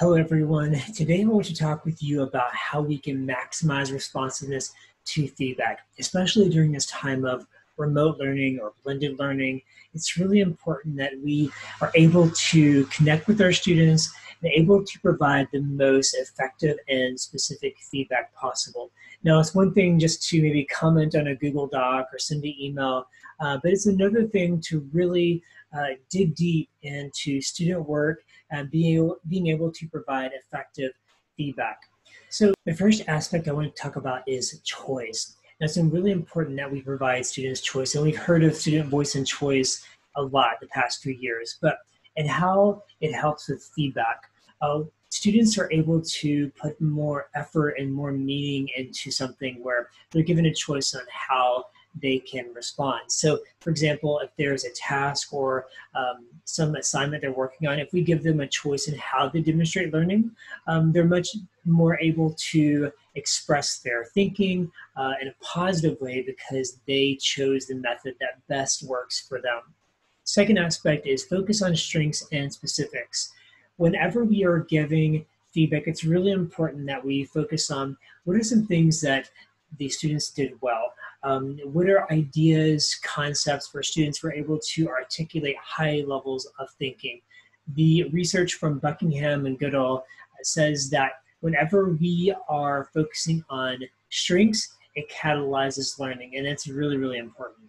Hello, everyone. Today I want to talk with you about how we can maximize responsiveness to feedback, especially during this time of remote learning or blended learning. It's really important that we are able to connect with our students and able to provide the most effective and specific feedback possible. Now, it's one thing just to maybe comment on a Google Doc or send an email, uh, but it's another thing to really uh, dig deep into student work and being able, being able to provide effective feedback. So the first aspect I want to talk about is choice. It's really important that we provide students choice, and we've heard of student voice and choice a lot the past few years, but and how it helps with feedback. Uh, students are able to put more effort and more meaning into something where they're given a choice on how they can respond. So, for example, if there's a task or um, some assignment they're working on, if we give them a choice in how they demonstrate learning, um, they're much more able to express their thinking uh, in a positive way because they chose the method that best works for them. Second aspect is focus on strengths and specifics. Whenever we are giving feedback, it's really important that we focus on what are some things that the students did well um, what are ideas, concepts where students were able to articulate high levels of thinking? The research from Buckingham and Goodall says that whenever we are focusing on strengths, it catalyzes learning, and it's really, really important.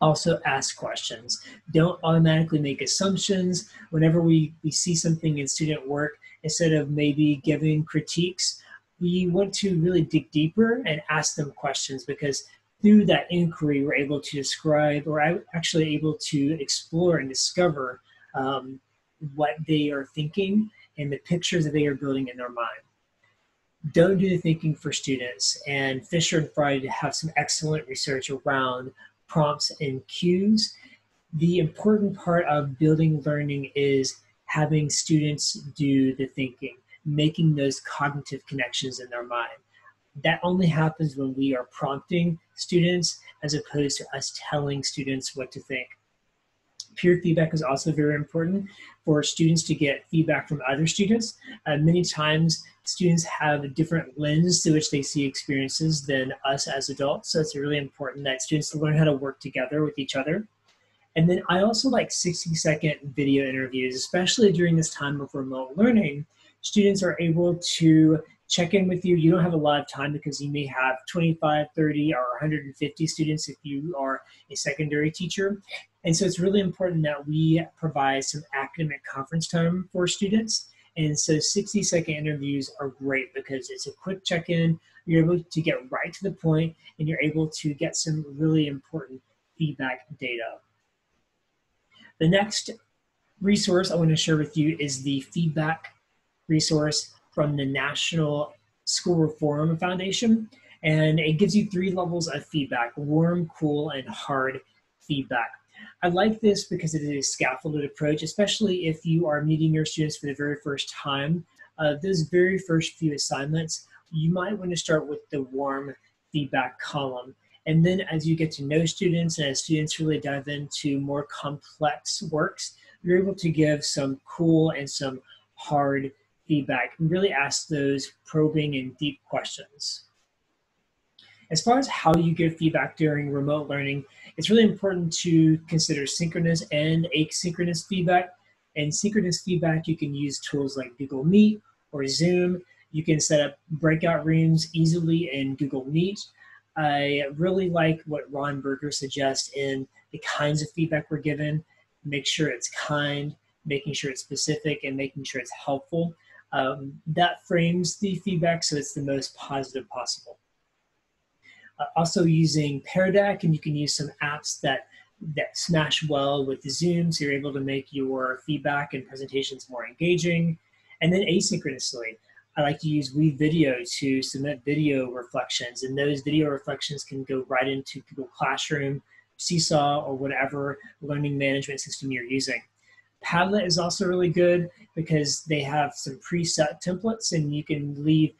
Also, ask questions. Don't automatically make assumptions. Whenever we, we see something in student work, instead of maybe giving critiques, we want to really dig deeper and ask them questions because through that inquiry, we're able to describe or actually able to explore and discover um, what they are thinking and the pictures that they are building in their mind. Don't do the thinking for students. And Fisher and Frey have some excellent research around prompts and cues. The important part of building learning is having students do the thinking making those cognitive connections in their mind. That only happens when we are prompting students as opposed to us telling students what to think. Peer feedback is also very important for students to get feedback from other students. Uh, many times, students have a different lens through which they see experiences than us as adults, so it's really important that students learn how to work together with each other. And then I also like 60 second video interviews, especially during this time of remote learning, students are able to check in with you. You don't have a lot of time because you may have 25, 30, or 150 students if you are a secondary teacher. And so it's really important that we provide some academic conference time for students. And so 60 second interviews are great because it's a quick check in. You're able to get right to the point and you're able to get some really important feedback data. The next resource I want to share with you is the feedback resource from the National School Reform Foundation. And it gives you three levels of feedback warm, cool, and hard feedback. I like this because it is a scaffolded approach, especially if you are meeting your students for the very first time. Uh, those very first few assignments, you might want to start with the warm feedback column. And then as you get to know students and as students really dive into more complex works, you're able to give some cool and some hard feedback and really ask those probing and deep questions. As far as how you give feedback during remote learning, it's really important to consider synchronous and asynchronous feedback. And synchronous feedback, you can use tools like Google Meet or Zoom. You can set up breakout rooms easily in Google Meet. I really like what Ron Berger suggests in the kinds of feedback we're given. Make sure it's kind, making sure it's specific, and making sure it's helpful um, that frames the feedback so it's the most positive possible. Uh, also using Pear Deck, and you can use some apps that that smash well with Zoom, so you're able to make your feedback and presentations more engaging. And then asynchronously, I like to use WeVideo to submit video reflections, and those video reflections can go right into Google Classroom, Seesaw, or whatever learning management system you're using. Padlet is also really good because they have some preset templates and you can leave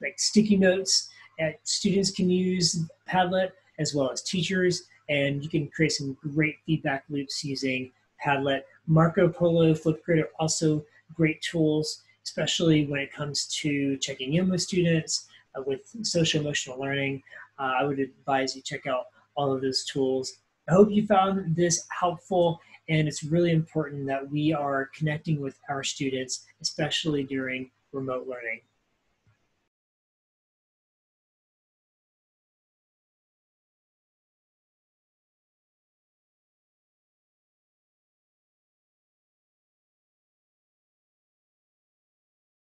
like sticky notes that students can use Padlet as well as teachers and you can create some great feedback loops using Padlet. Marco Polo, Flipgrid are also great tools. especially when it comes to checking in with students, uh, with social emotional learning. Uh, I would advise you check out all of those tools. I hope you found this helpful, and it's really important that we are connecting with our students, especially during remote learning.